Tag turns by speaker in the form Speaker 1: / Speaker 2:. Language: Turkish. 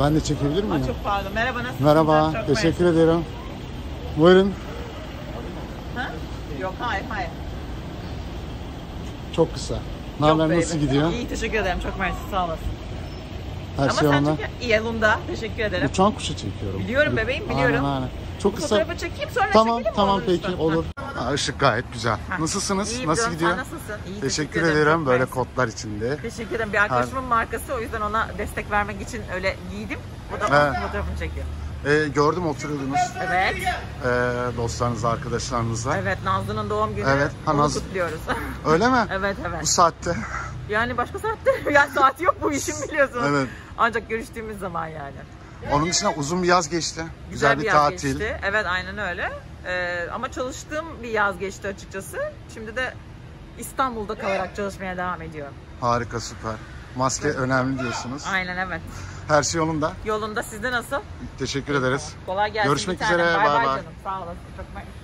Speaker 1: Ben de çekebilir miyim?
Speaker 2: Aa, çok pardon. Merhaba nasılsınız?
Speaker 1: Merhaba,
Speaker 2: Çok
Speaker 1: teşekkür ederim. Buyurun.
Speaker 2: Ha? Yok hayır hayır.
Speaker 1: Çok kısa. Ne haber, nasıl gidiyor?
Speaker 2: İyi teşekkür ederim. Çok mersi sağ olasın.
Speaker 1: Her
Speaker 2: Ama
Speaker 1: şey
Speaker 2: sen
Speaker 1: yolunda.
Speaker 2: çok iyi yolunda. Teşekkür ederim.
Speaker 1: Uçan kuşu çekiyorum.
Speaker 2: Biliyorum bebeğim, biliyorum.
Speaker 1: Aynen aynen. Çok
Speaker 2: Bu
Speaker 1: kısa.
Speaker 2: fotoğrafı çekeyim sonra
Speaker 1: Tamam
Speaker 2: çekelim
Speaker 1: tamam
Speaker 2: Olur
Speaker 1: peki olur. Işık gayet güzel.
Speaker 2: Ha.
Speaker 1: Nasılsınız?
Speaker 2: İyi,
Speaker 1: Nasıl gidiyor?
Speaker 2: Sen nasılsın? İyi,
Speaker 1: Teşekkür
Speaker 2: çok
Speaker 1: ederim böyle kodlar içinde.
Speaker 2: Teşekkür ederim. Bir arkadaşımın markası o yüzden ona destek vermek için öyle giydim. O da
Speaker 1: Evet.
Speaker 2: fotoğrafını çekiyor.
Speaker 1: Ee, gördüm oturuyordunuz
Speaker 2: Evet.
Speaker 1: ee, dostlarınızla, arkadaşlarınızla.
Speaker 2: Evet Nazlı'nın doğum günü.
Speaker 1: Evet, ha, Naz-
Speaker 2: kutluyoruz.
Speaker 1: Öyle mi?
Speaker 2: evet
Speaker 1: Bu
Speaker 2: evet.
Speaker 1: saatte.
Speaker 2: Yani başka saatte. yani saati yok bu işin biliyorsunuz.
Speaker 1: Evet.
Speaker 2: Ancak görüştüğümüz zaman yani.
Speaker 1: Onun dışında uzun bir yaz geçti. Güzel, bir,
Speaker 2: yaz
Speaker 1: tatil.
Speaker 2: geçti. Evet aynen öyle. Ee, ama çalıştığım bir yaz geçti açıkçası. Şimdi de İstanbul'da kalarak çalışmaya devam ediyorum.
Speaker 1: Harika süper. Maske önemli diyorsunuz.
Speaker 2: Aynen evet.
Speaker 1: Her şey yolunda.
Speaker 2: Yolunda sizde nasıl?
Speaker 1: Teşekkür ederiz.
Speaker 2: Kolay gelsin.
Speaker 1: Görüşmek
Speaker 2: bir
Speaker 1: üzere,
Speaker 2: Bay
Speaker 1: bay
Speaker 2: canım. Sağ olasın. Çok mersi.